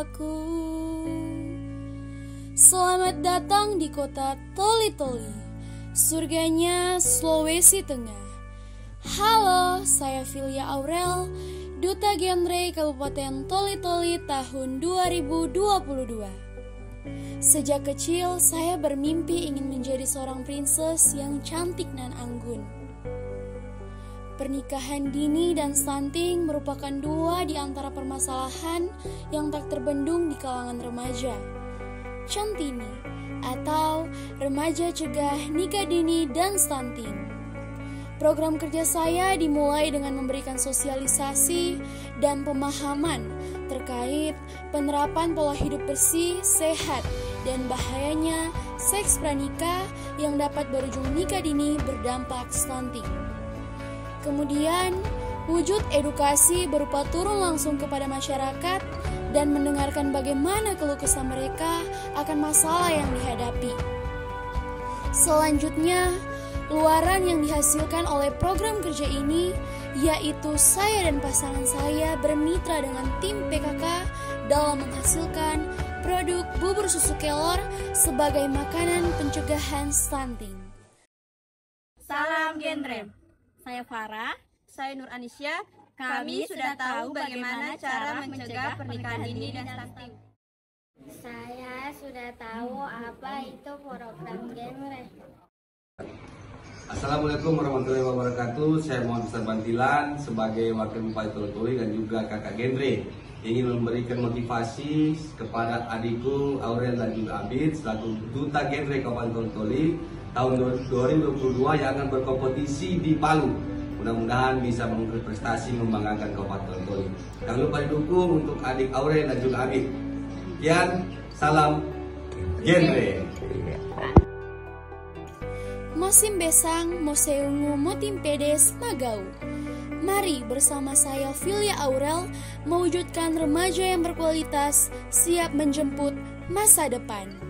jiwaku Selamat datang di kota Toli-Toli Surganya Sulawesi Tengah. Halo, saya Filia Aurel Duta Genre Kabupaten Toli-Toli tahun 2022 Sejak kecil, saya bermimpi ingin menjadi seorang princess yang cantik dan anggun. Pernikahan dini dan stunting merupakan dua di antara permasalahan yang tak terbendung di kalangan remaja. Centini atau Remaja Cegah Nikah Dini dan Stunting. Program kerja saya dimulai dengan memberikan sosialisasi dan pemahaman terkait penerapan pola hidup bersih, sehat, dan bahayanya seks pranikah yang dapat berujung nikah dini berdampak stunting. Kemudian, wujud edukasi berupa turun langsung kepada masyarakat dan mendengarkan bagaimana keluh kesah mereka akan masalah yang dihadapi. Selanjutnya, luaran yang dihasilkan oleh program kerja ini yaitu saya dan pasangan saya bermitra dengan tim PKK dalam menghasilkan produk bubur susu kelor sebagai makanan pencegahan stunting. Salam genre. Saya Farah, saya Nur Anisya. Kami sudah tahu bagaimana cara mencegah pernikahan dini dan stunting. Saya sudah tahu apa itu program genre. Assalamualaikum warahmatullahi wabarakatuh. Saya Muhammad Bantilan sebagai Wakil Bupati Tolotoli dan juga kakak genre ingin memberikan motivasi kepada adikku Aurel dan juga Abid selaku duta genre Kabupaten Tolotoli tahun 2022 yang akan berkompetisi di Palu. Mudah-mudahan bisa mengukir prestasi membanggakan Kabupaten Tolotoli. Jangan lupa didukung untuk adik Aurel dan juga Abid. Sekian, salam genre. Mosim Besang, Moseungu, Motim Pedes, Magau. Mari bersama saya Filia Aurel mewujudkan remaja yang berkualitas siap menjemput masa depan.